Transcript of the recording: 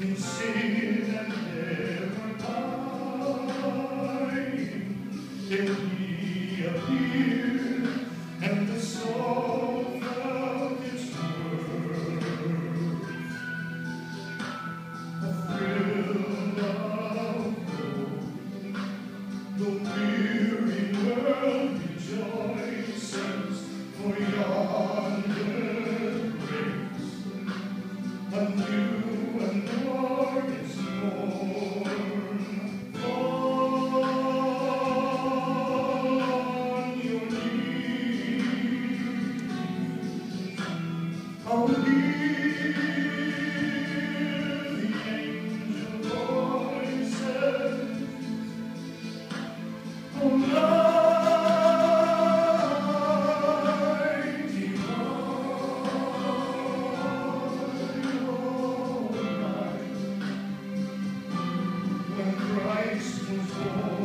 See. Jesus.